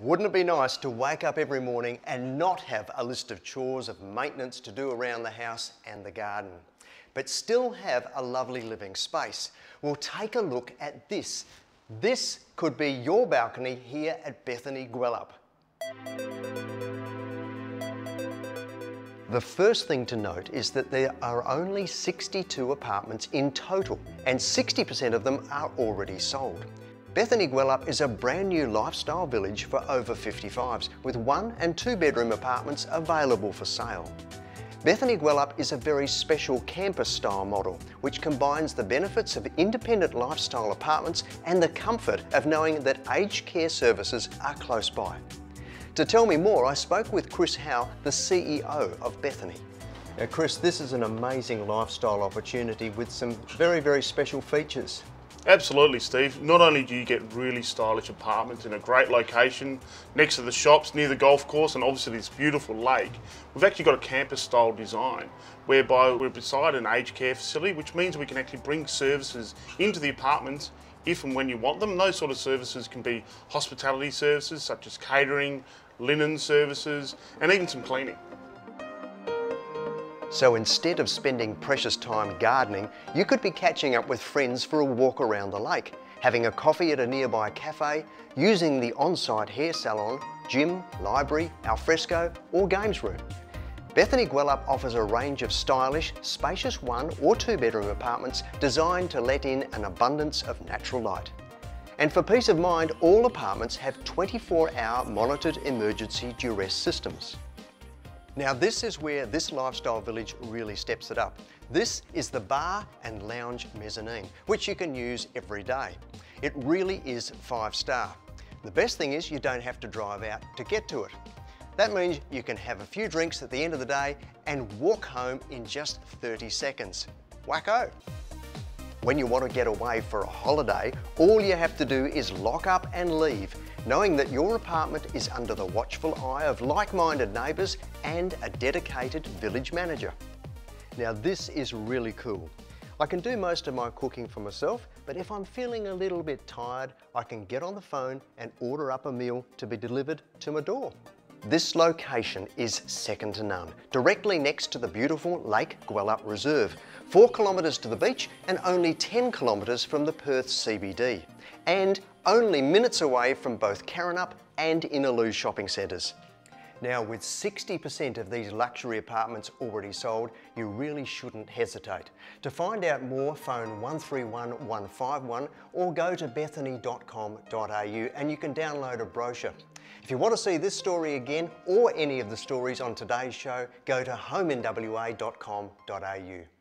Wouldn't it be nice to wake up every morning and not have a list of chores of maintenance to do around the house and the garden, but still have a lovely living space? Well, take a look at this. This could be your balcony here at Bethanie Gwelup. The first thing to note is that there are only 62 apartments in total and 60% of them are already sold. Bethanie Gwelup is a brand new lifestyle village for over 55s with one and two bedroom apartments available for sale. Bethanie Gwelup is a very special campus style model which combines the benefits of independent lifestyle apartments and the comfort of knowing that aged care services are close by. To tell me more, I spoke with Chris Howe, the CEO of Bethanie. Now Chris, this is an amazing lifestyle opportunity with some very, very special features. Absolutely, Steve. Not only do you get really stylish apartments in a great location next to the shops, near the golf course, and obviously this beautiful lake, we've actually got a campus style design whereby we're beside an aged care facility, which means we can actually bring services into the apartments if and when you want them. Those sort of services can be hospitality services such as catering, linen services, and even some cleaning. So instead of spending precious time gardening, you could be catching up with friends for a walk around the lake, having a coffee at a nearby cafe, using the on-site hair salon, gym, library, alfresco or games room. Bethanie Gwelup offers a range of stylish, spacious one or two bedroom apartments designed to let in an abundance of natural light. And for peace of mind, all apartments have 24 hour monitored emergency duress systems. Now this is where this lifestyle village really steps it up. This is the bar and lounge mezzanine, which you can use every day. It really is five star. The best thing is you don't have to drive out to get to it. That means you can have a few drinks at the end of the day and walk home in just 30 seconds. Wacko! When you want to get away for a holiday, all you have to do is lock up and leave knowing that your apartment is under the watchful eye of like-minded neighbours and a dedicated village manager. Now this is really cool. I can do most of my cooking for myself, but if I'm feeling a little bit tired, I can get on the phone and order up a meal to be delivered to my door. This location is second to none, directly next to the beautiful Lake Gwelup Reserve, 4 kilometres to the beach and only 10 kilometres from the Perth CBD, and only minutes away from both Karrinyup and Innaloo shopping centres. Now with 60% of these luxury apartments already sold, you really shouldn't hesitate. To find out more, phone 131 151 or go to bethanie.com.au and you can download a brochure. If you want to see this story again or any of the stories on today's show, go to homeinwa.com.au.